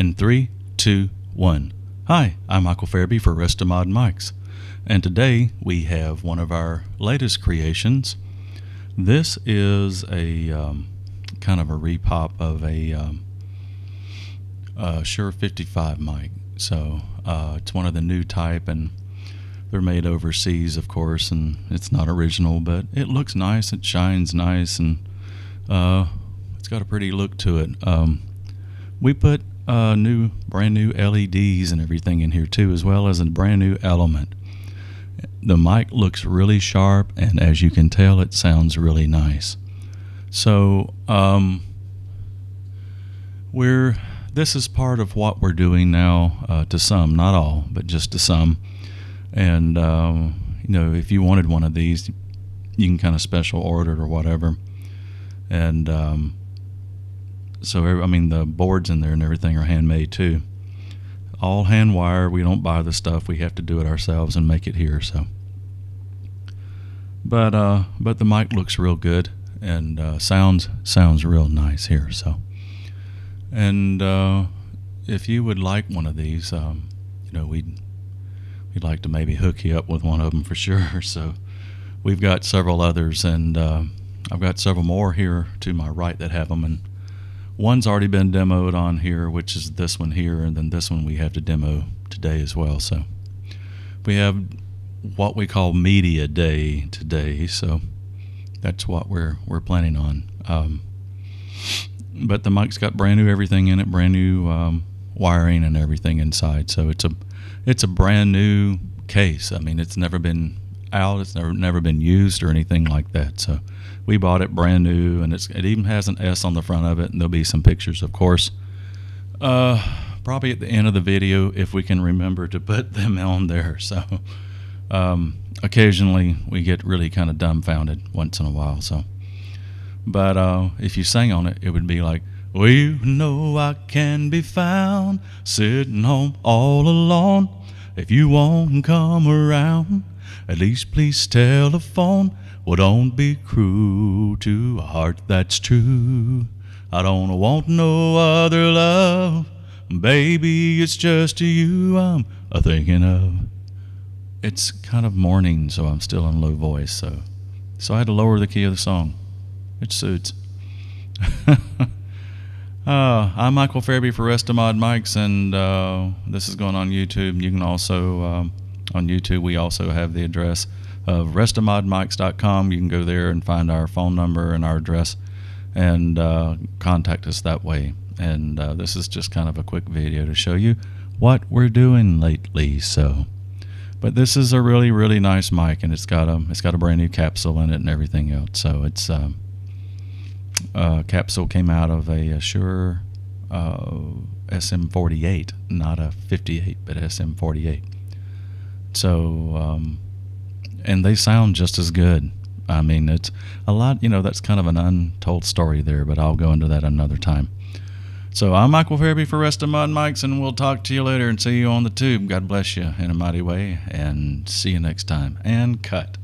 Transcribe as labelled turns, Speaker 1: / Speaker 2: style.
Speaker 1: In three, two, one. Hi, I'm Michael Farabee for Resto-Mod-Mics, and today we have one of our latest creations. This is a um, kind of a repop of a, um, Shure 55 mic. So uh, it's one of the new type, and they're made overseas, of course, and it's not original, but it looks nice. It shines nice, and uh, it's got a pretty look to it. Um, we put uh, new, brand new LEDs and everything in here too, as well as a brand new element. The mic looks really sharp, and as you can tell, it sounds really nice. So, um, we're this is part of what we're doing now uh, to some, not all, but just to some. And um, you know, if you wanted one of these, you can kind of special order it or whatever. And um, so I mean the boards in there and everything are handmade too. All hand wire. We don't buy the stuff. We have to do it ourselves and make it here. So, but uh, but the mic looks real good and uh, sounds sounds real nice here. So, and uh, if you would like one of these, um, you know we'd we'd like to maybe hook you up with one of them for sure. So, we've got several others, and uh, I've got several more here to my right that have them and One's already been demoed on here, which is this one here, and then this one we have to demo today as well. So we have what we call media day today. So that's what we're we're planning on. Um, but the mic's got brand new everything in it, brand new um, wiring and everything inside. So it's a it's a brand new case. I mean, it's never been out. It's never never been used or anything like that. So we bought it brand new, and it's it even has an S on the front of it, and there'll be some pictures, of course. Uh, probably at the end of the video if we can remember to put them on there. So um, occasionally we get really kind of dumbfounded once in a while. So, but uh, if you sang on it, it would be like, "Well, you know I can be found sitting home all alone. If you won't come around, at least please telephone." Well, don't be cruel to a heart that's true. I don't want no other love. Baby, it's just to you I'm a thinking of. It's kind of morning, so I'm still in low voice, so so I had to lower the key of the song. It suits. uh, I'm Michael Farabee for Resto-Mod-Mics, and uh, this is going on YouTube. You can also, um, on YouTube, we also have the address of restomodmics.com. You can go there and find our phone number and our address and uh, contact us that way. And uh, this is just kind of a quick video to show you what we're doing lately. So, but this is a really really nice mic, and it's got a it's got a brand new capsule in it and everything else. So it's um, uh, capsule came out of a, a Shure uh, SM48, not a 58, but SM48. So um, and they sound just as good. I mean, it's a lot, you know, that's kind of an untold story there, but I'll go into that another time. So I'm Michael Farabee for Resto-Mod-Mics, and we'll talk to you later and see you on the tube. God bless you in a mighty way, and see you next time. And cut.